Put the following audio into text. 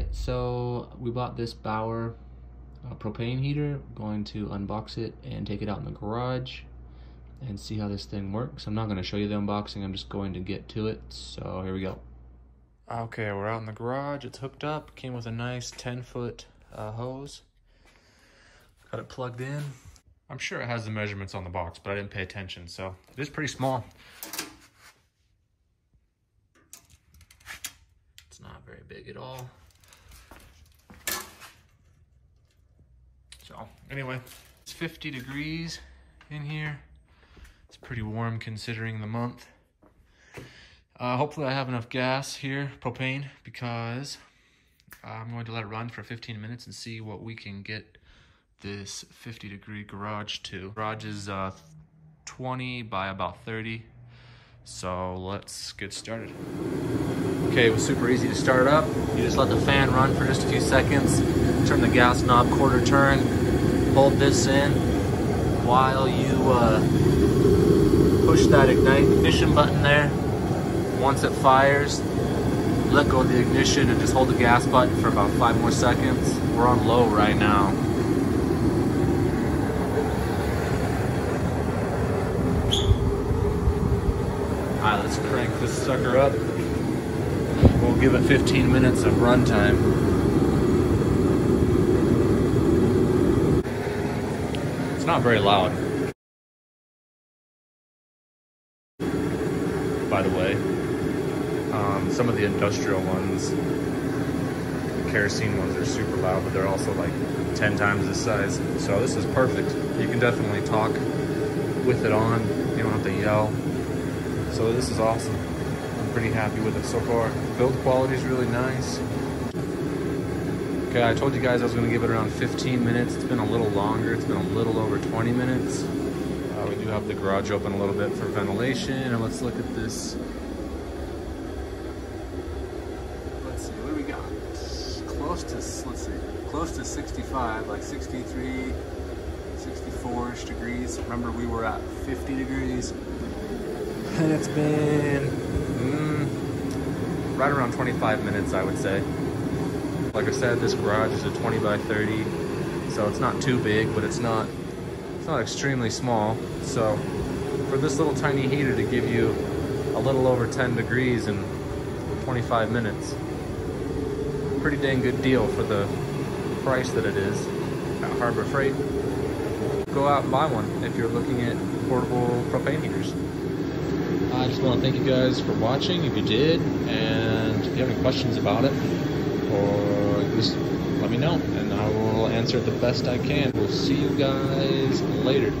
right, so we bought this Bauer uh, propane heater. going to unbox it and take it out in the garage and see how this thing works. I'm not going to show you the unboxing, I'm just going to get to it. So here we go. Okay, we're out in the garage. It's hooked up. Came with a nice 10 foot uh, hose. Got it plugged in. I'm sure it has the measurements on the box, but I didn't pay attention, so it is pretty small. It's not very big at all. So anyway, it's 50 degrees in here. It's pretty warm considering the month. Uh, hopefully I have enough gas here, propane, because I'm going to let it run for 15 minutes and see what we can get this 50 degree garage to. Garage is uh, 20 by about 30. So let's get started. Okay, it was super easy to start up. You just let the fan run for just a few seconds, turn the gas knob quarter turn, hold this in while you uh, push that ignite ignition button there. Once it fires, let go of the ignition and just hold the gas button for about five more seconds. We're on low right now. Alright, let's crank this sucker up. We'll give it 15 minutes of runtime. It's not very loud. By the way, um, some of the industrial ones, the kerosene ones are super loud, but they're also like 10 times this size. So this is perfect. You can definitely talk with it on. You don't have to yell. So this is awesome. I'm pretty happy with it so far. Build quality is really nice. Okay, I told you guys I was gonna give it around 15 minutes. It's been a little longer. It's been a little over 20 minutes. Uh, we do have the garage open a little bit for ventilation. And let's look at this. Let's see, what do we got? Close to, let's see, close to 65, like 63, 64-ish degrees. Remember we were at 50 degrees and it's been mm, right around 25 minutes, I would say. Like I said, this garage is a 20 by 30, so it's not too big, but it's not it's not extremely small. So for this little tiny heater to give you a little over 10 degrees in 25 minutes, pretty dang good deal for the price that it is at Harbor Freight. Go out and buy one if you're looking at portable propane heaters. I just want to thank you guys for watching, if you did, and if you have any questions about it, or just let me know, and I will answer the best I can. We'll see you guys later.